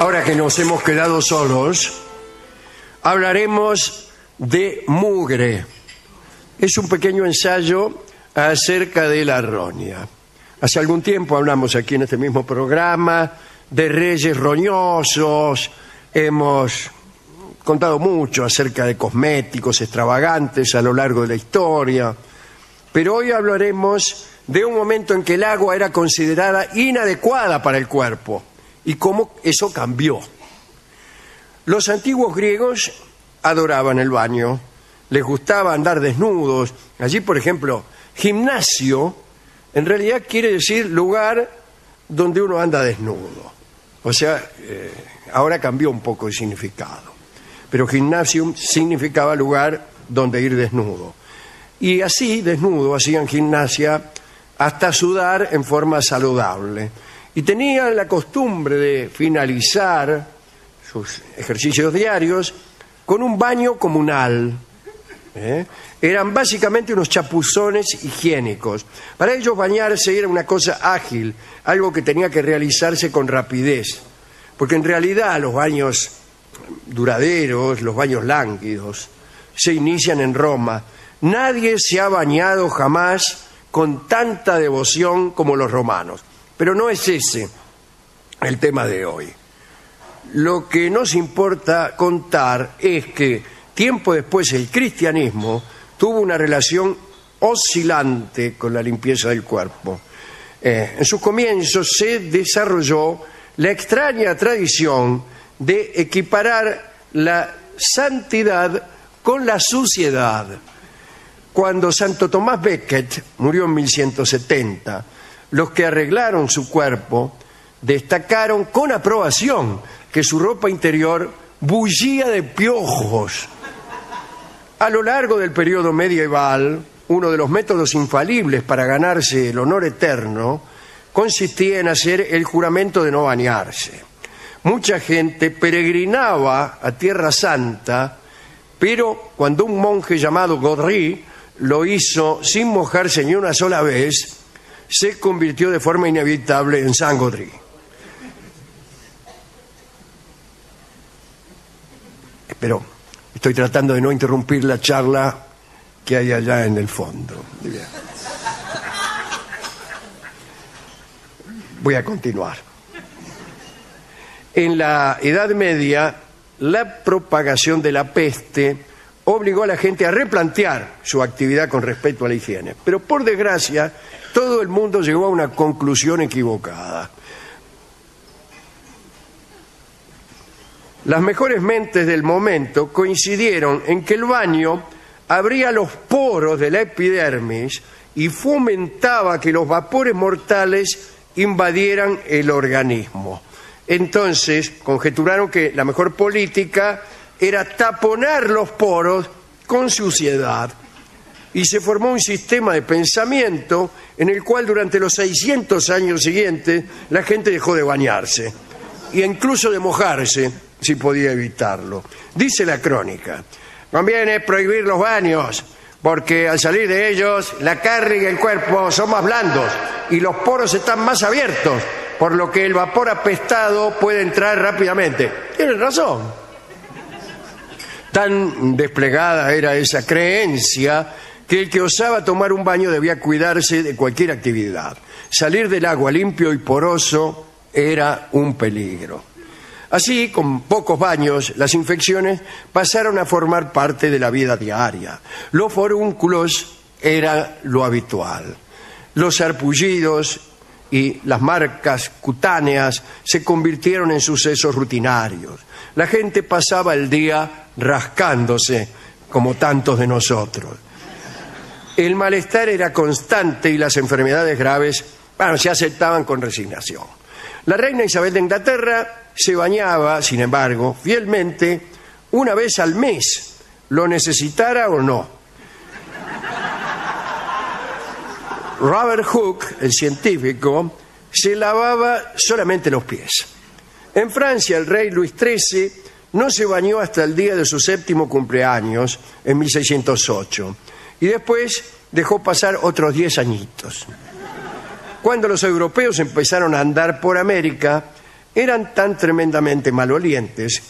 Ahora que nos hemos quedado solos, hablaremos de mugre. Es un pequeño ensayo acerca de la roña. Hace algún tiempo hablamos aquí en este mismo programa de reyes roñosos, hemos contado mucho acerca de cosméticos extravagantes a lo largo de la historia, pero hoy hablaremos de un momento en que el agua era considerada inadecuada para el cuerpo y cómo eso cambió. Los antiguos griegos adoraban el baño, les gustaba andar desnudos. Allí, por ejemplo, gimnasio en realidad quiere decir lugar donde uno anda desnudo. O sea, eh, ahora cambió un poco el significado. Pero gimnasium significaba lugar donde ir desnudo. Y así, desnudo, hacían gimnasia hasta sudar en forma saludable. Y tenían la costumbre de finalizar sus ejercicios diarios con un baño comunal. ¿eh? Eran básicamente unos chapuzones higiénicos. Para ellos bañarse era una cosa ágil, algo que tenía que realizarse con rapidez. Porque en realidad los baños duraderos, los baños lánguidos, se inician en Roma. Nadie se ha bañado jamás con tanta devoción como los romanos. Pero no es ese el tema de hoy. Lo que nos importa contar es que tiempo después el cristianismo tuvo una relación oscilante con la limpieza del cuerpo. Eh, en sus comienzos se desarrolló la extraña tradición de equiparar la santidad con la suciedad. Cuando Santo Tomás Becket murió en 1170, los que arreglaron su cuerpo destacaron con aprobación que su ropa interior bullía de piojos. A lo largo del periodo medieval, uno de los métodos infalibles para ganarse el honor eterno consistía en hacer el juramento de no bañarse. Mucha gente peregrinaba a Tierra Santa, pero cuando un monje llamado Godry lo hizo sin mojarse ni una sola vez, se convirtió de forma inevitable en San Godry. Pero estoy tratando de no interrumpir la charla que hay allá en el fondo. Voy a continuar. En la Edad Media, la propagación de la peste obligó a la gente a replantear su actividad con respecto a la higiene. Pero por desgracia, todo el mundo llegó a una conclusión equivocada. Las mejores mentes del momento coincidieron en que el baño abría los poros de la epidermis y fomentaba que los vapores mortales invadieran el organismo. Entonces conjeturaron que la mejor política era taponar los poros con suciedad y se formó un sistema de pensamiento en el cual durante los 600 años siguientes la gente dejó de bañarse e incluso de mojarse si podía evitarlo. Dice la crónica, conviene prohibir los baños porque al salir de ellos la carne y el cuerpo son más blandos y los poros están más abiertos, por lo que el vapor apestado puede entrar rápidamente. Tienen razón. Tan desplegada era esa creencia que el que osaba tomar un baño debía cuidarse de cualquier actividad. Salir del agua limpio y poroso era un peligro. Así, con pocos baños, las infecciones pasaron a formar parte de la vida diaria. Los forúnculos era lo habitual. Los arpullidos y las marcas cutáneas se convirtieron en sucesos rutinarios. La gente pasaba el día rascándose como tantos de nosotros. El malestar era constante y las enfermedades graves, se aceptaban con resignación. La reina Isabel de Inglaterra se bañaba, sin embargo, fielmente una vez al mes, lo necesitara o no. Robert Hooke, el científico, se lavaba solamente los pies. En Francia, el rey Luis XIII no se bañó hasta el día de su séptimo cumpleaños, en 1608, y después dejó pasar otros diez añitos. Cuando los europeos empezaron a andar por América, eran tan tremendamente malolientes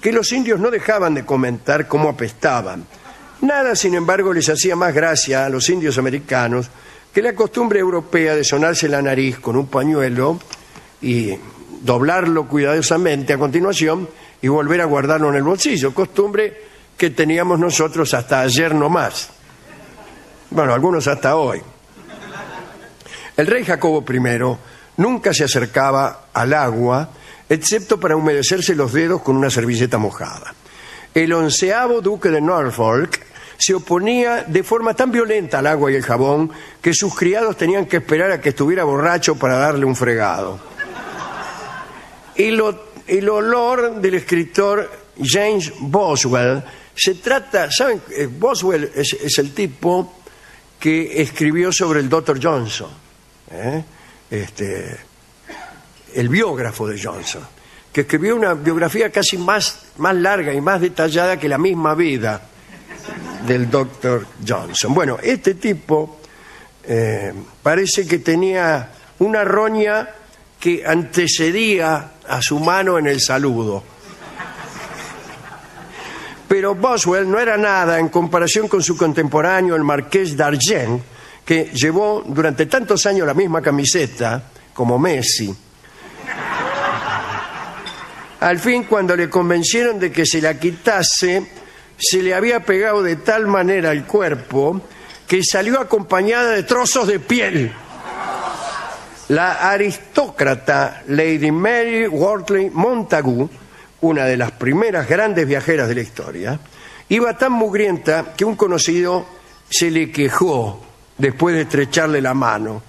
que los indios no dejaban de comentar cómo apestaban. Nada, sin embargo, les hacía más gracia a los indios americanos que la costumbre europea de sonarse la nariz con un pañuelo y doblarlo cuidadosamente a continuación y volver a guardarlo en el bolsillo, costumbre que teníamos nosotros hasta ayer no más. Bueno, algunos hasta hoy. El rey Jacobo I nunca se acercaba al agua, excepto para humedecerse los dedos con una servilleta mojada. El onceavo duque de Norfolk se oponía de forma tan violenta al agua y el jabón que sus criados tenían que esperar a que estuviera borracho para darle un fregado. Y el olor del escritor James Boswell se trata, ¿saben? Eh, Boswell es, el tipo que escribió sobre el Dr. Johnson, ¿eh? este, el biógrafo de Johnson, que escribió una biografía casi más, más larga y más detallada que la misma vida del doctor Johnson. Bueno, este tipo eh, parece que tenía una roña que antecedía a su mano en el saludo. Pero Boswell no era nada en comparación con su contemporáneo, el marqués d'Argent, que llevó durante tantos años la misma camiseta como Messi. Al fin, cuando le convencieron de que se la quitase, se le había pegado de tal manera al cuerpo que salió acompañada de trozos de piel. La aristócrata Lady Mary Wortley Montagu, una de las primeras grandes viajeras de la historia, iba tan mugrienta que un conocido se le quejó después de estrecharle la mano.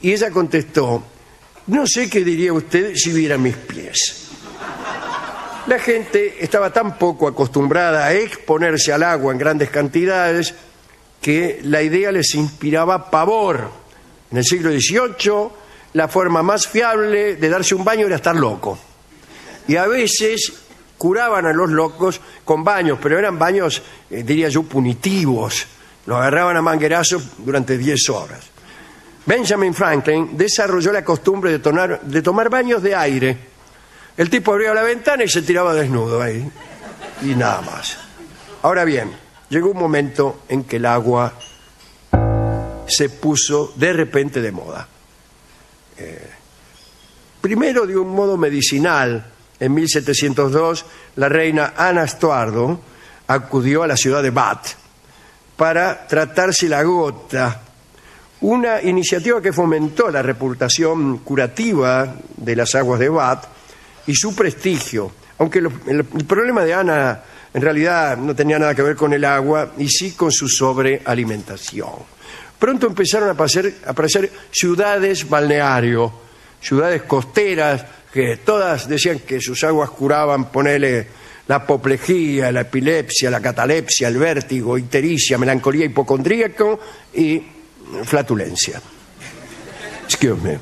Y ella contestó, no sé qué diría usted si viera mis pies. La gente estaba tan poco acostumbrada a exponerse al agua en grandes cantidades que la idea les inspiraba pavor. En el siglo XVIII, la forma más fiable de darse un baño era estar loco. Y a veces curaban a los locos con baños, pero eran baños, eh, diría yo, punitivos. Los agarraban a manguerazos durante 10 horas. Benjamin Franklin desarrolló la costumbre de, de tomar baños de aire el tipo abría la ventana y se tiraba desnudo ahí. Y nada más. Ahora bien, llegó un momento en que el agua se puso de repente de moda. Eh, primero de un modo medicinal. En 1702, la reina Ana Estuardo acudió a la ciudad de Bath para tratarse la gota, una iniciativa que fomentó la reputación curativa de las aguas de Bath y su prestigio, aunque el, problema de Ana en realidad no tenía nada que ver con el agua y sí con su sobrealimentación. Pronto empezaron a aparecer, aparecer ciudades balneario, ciudades costeras, que todas decían que sus aguas curaban, ponele la apoplejía, la epilepsia, la catalepsia, el vértigo, ictericia, melancolía hipocondríaco y flatulencia. Excuse me.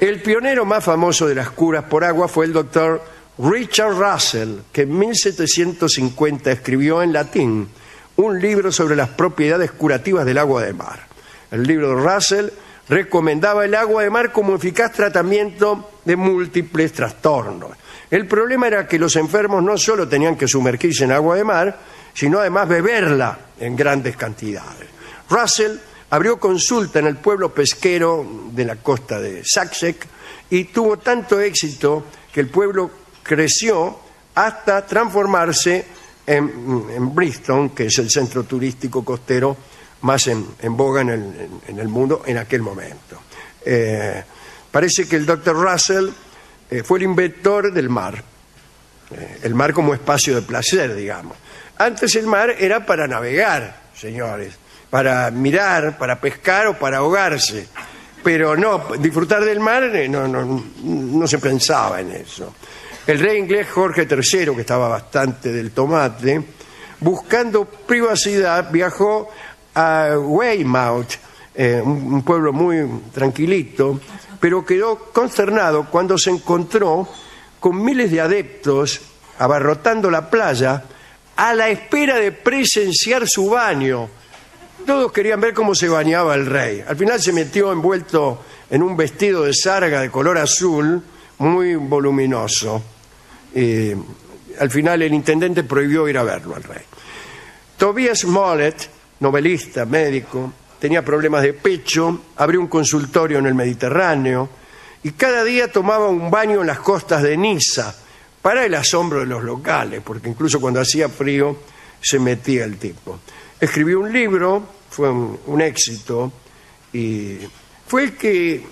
El pionero más famoso de las curas por agua fue el doctor Richard Russell, que en 1750 escribió en latín un libro sobre las propiedades curativas del agua de mar. El libro de Russell recomendaba el agua de mar como eficaz tratamiento de múltiples trastornos. El problema era que los enfermos no solo tenían que sumergirse en agua de mar, sino además beberla en grandes cantidades. Russell abrió consulta en el pueblo pesquero de la costa de Sacsec y tuvo tanto éxito que el pueblo creció hasta transformarse en, Bristol, que es el centro turístico costero más en, boga en el, mundo en aquel momento. Eh, parece que el doctor Russell eh, fue el inventor del mar, eh, el mar como espacio de placer, digamos. Antes el mar era para navegar, señores para mirar, para pescar o para ahogarse. Pero no, disfrutar del mar eh, no, no, se pensaba en eso. El rey inglés Jorge III, que estaba bastante del tomate, buscando privacidad, viajó a Weymouth, eh, un pueblo muy tranquilito, pero quedó consternado cuando se encontró con miles de adeptos abarrotando la playa a la espera de presenciar su baño todos querían ver cómo se bañaba el rey. Al final se metió envuelto en un vestido de sarga de color azul, muy voluminoso. Al final el intendente prohibió ir a verlo al rey. Tobias Smollett, novelista, médico, tenía problemas de pecho, abrió un consultorio en el Mediterráneo y cada día tomaba un baño en las costas de Niza para el asombro de los locales, porque incluso cuando hacía frío se metía el tipo. Escribió un libro, fue un, éxito y fue el que,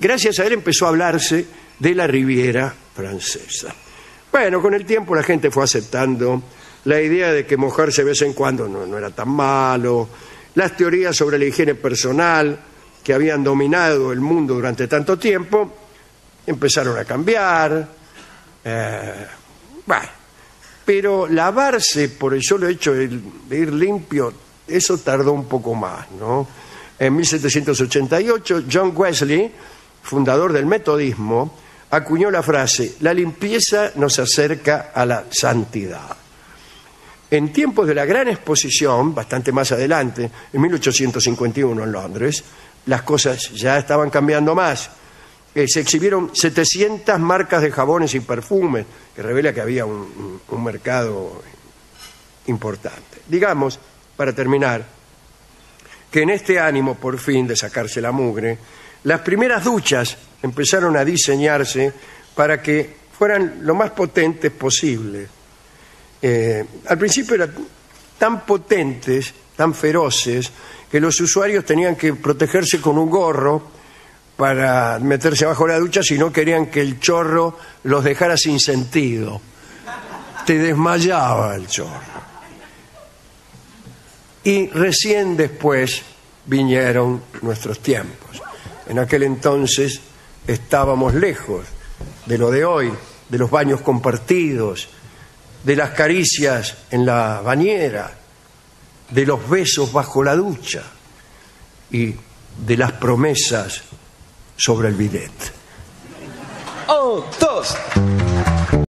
gracias a él, empezó a hablarse de la Riviera francesa. Bueno, con el tiempo la gente fue aceptando la idea de que mojarse de vez en cuando no, no era tan malo, las teorías sobre la higiene personal que habían dominado el mundo durante tanto tiempo empezaron a cambiar. eh, pero lavarse por el solo hecho de, de ir limpio, eso tardó un poco más, ¿no? En 1788, John Wesley, fundador del metodismo, acuñó la frase, la limpieza nos acerca a la santidad. En tiempos de la gran exposición, bastante más adelante, en 1851 en Londres, las cosas ya estaban cambiando más. Eh, se exhibieron 700 marcas de jabones y perfumes, que revela que había un, mercado importante. Digamos, para terminar, que en este ánimo, por fin, de sacarse la mugre, las primeras duchas empezaron a diseñarse para que fueran lo más potentes posible. Eh, al principio eran tan potentes, tan feroces, que los usuarios tenían que protegerse con un gorro para meterse bajo la ducha si no querían que el chorro los dejara sin sentido. Te desmayaba el chorro. Y recién después vinieron nuestros tiempos. En aquel entonces estábamos lejos de lo de hoy, de los baños compartidos, de las caricias en la bañera, de los besos bajo la ducha y de las promesas sobre el bidet. Un, dos.